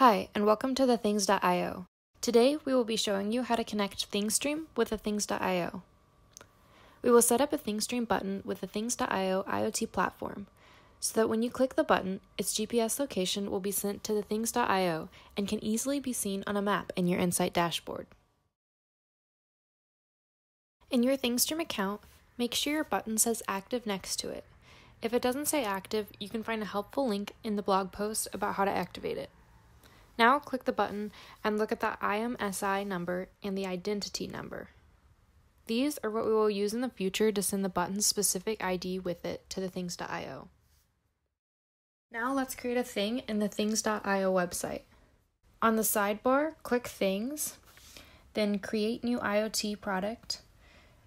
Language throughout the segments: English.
Hi, and welcome to the Things.io. Today, we will be showing you how to connect ThingStream with the Things.io. We will set up a ThingStream button with the Things.io IoT platform, so that when you click the button, its GPS location will be sent to the Things.io and can easily be seen on a map in your Insight dashboard. In your ThingStream account, make sure your button says active next to it. If it doesn't say active, you can find a helpful link in the blog post about how to activate it. Now click the button and look at the IMSI number and the identity number. These are what we will use in the future to send the button's specific ID with it to the things.io. Now let's create a thing in the things.io website. On the sidebar, click Things, then Create New IoT Product.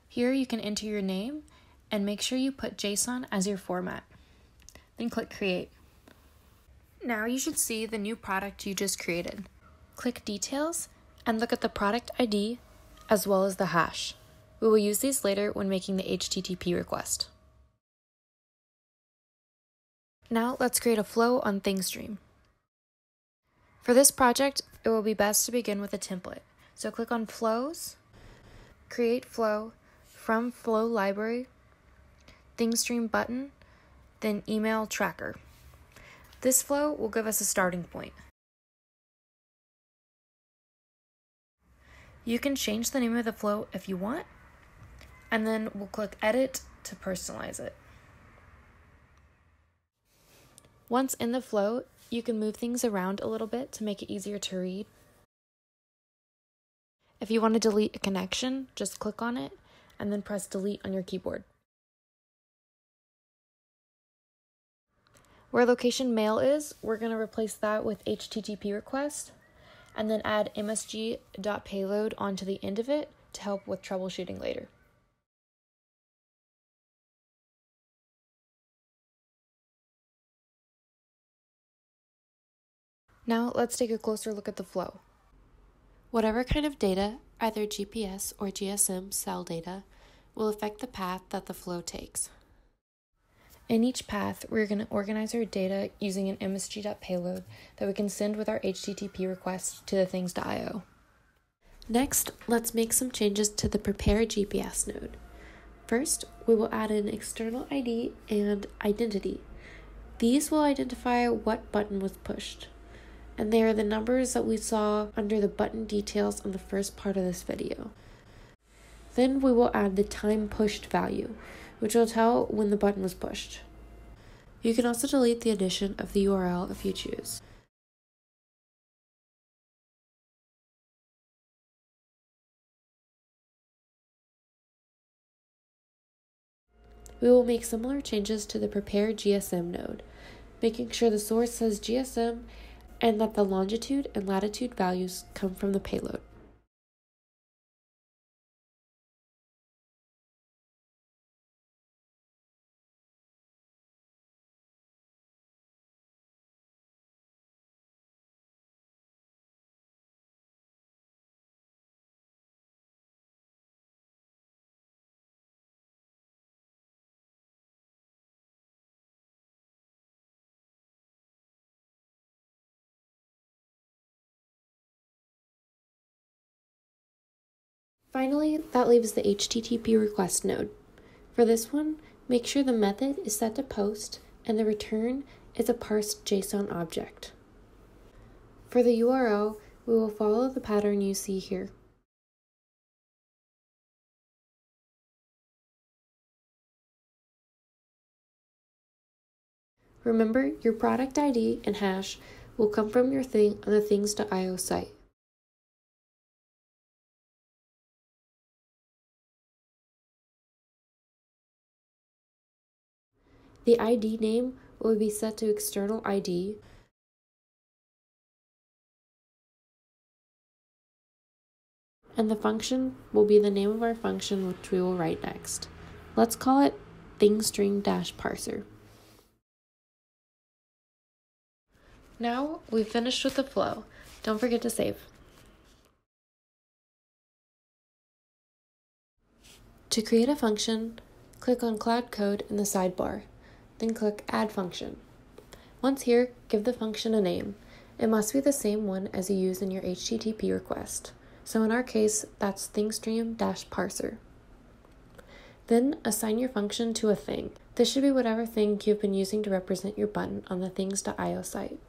Here you can enter your name and make sure you put JSON as your format. Then click Create. Now you should see the new product you just created. Click Details and look at the product ID as well as the hash. We will use these later when making the HTTP request. Now let's create a flow on ThingStream. For this project, it will be best to begin with a template. So click on Flows, Create Flow, from Flow Library, ThingStream button, then Email Tracker. This flow will give us a starting point. You can change the name of the flow if you want, and then we'll click Edit to personalize it. Once in the flow, you can move things around a little bit to make it easier to read. If you want to delete a connection, just click on it and then press delete on your keyboard. Where location mail is, we're going to replace that with HTTP request and then add msg.payload onto the end of it to help with troubleshooting later. Now let's take a closer look at the flow. Whatever kind of data, either GPS or GSM cell data, will affect the path that the flow takes. In each path, we're going to organize our data using an msg.payload that we can send with our HTTP request to the things.io. Next, let's make some changes to the prepare GPS node. First, we will add an external ID and identity. These will identify what button was pushed, and they are the numbers that we saw under the button details on the first part of this video. Then we will add the time pushed value, which will tell when the button was pushed. You can also delete the addition of the URL if you choose. We will make similar changes to the Prepare GSM node, making sure the source says GSM and that the longitude and latitude values come from the payload. Finally, that leaves the HTTP request node. For this one, make sure the method is set to post and the return is a parsed JSON object. For the URL, we will follow the pattern you see here. Remember, your product ID and hash will come from your thing on the things.io site. The ID name will be set to external ID. And the function will be the name of our function which we will write next. Let's call it thingstream-parser. Now we've finished with the flow. Don't forget to save. To create a function, click on Cloud Code in the sidebar then click Add Function. Once here, give the function a name. It must be the same one as you use in your HTTP request. So in our case, that's thingstream-parser. Then assign your function to a thing. This should be whatever thing you've been using to represent your button on the things.io site.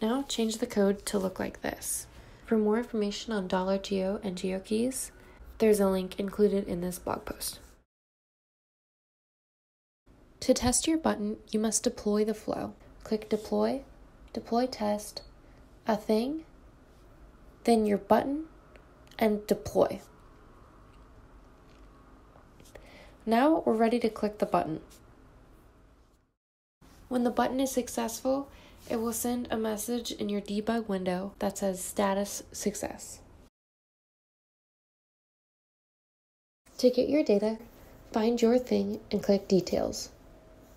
Now change the code to look like this. For more information on $geo and GeoKeys, there's a link included in this blog post. To test your button, you must deploy the flow. Click Deploy, Deploy Test, a thing, then your button, and deploy. Now we're ready to click the button. When the button is successful, it will send a message in your debug window that says status success. To get your data, find your thing and click details.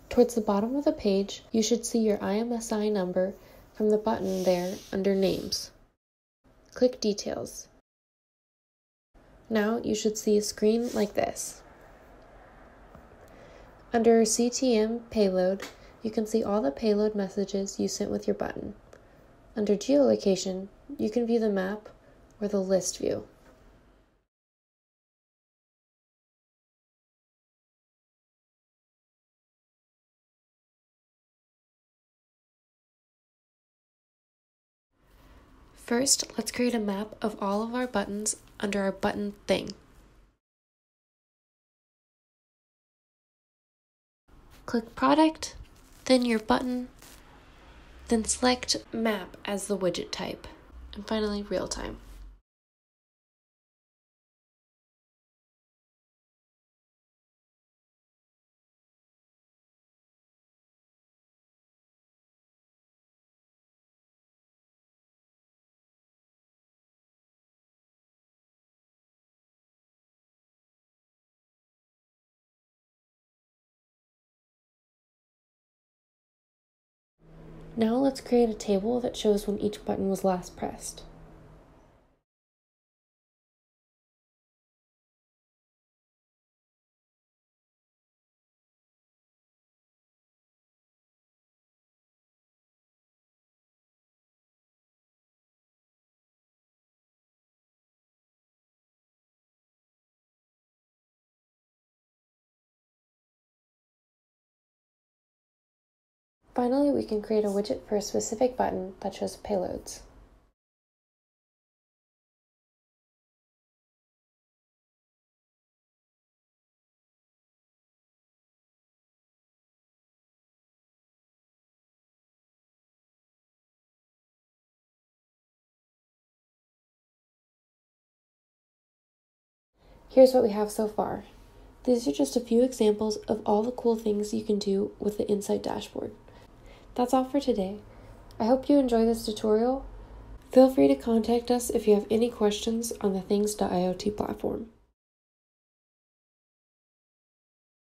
Towards the bottom of the page, you should see your IMSI number from the button there under names. Click details. Now you should see a screen like this. Under CTM payload, you can see all the payload messages you sent with your button. Under geolocation, you can view the map or the list view. First, let's create a map of all of our buttons under our button thing. Click Product, then your button, then select Map as the widget type, and finally Real Time. Now let's create a table that shows when each button was last pressed. Finally, we can create a widget for a specific button that shows payloads. Here's what we have so far. These are just a few examples of all the cool things you can do with the Insight dashboard. That's all for today. I hope you enjoy this tutorial. Feel free to contact us if you have any questions on the Things.IoT platform.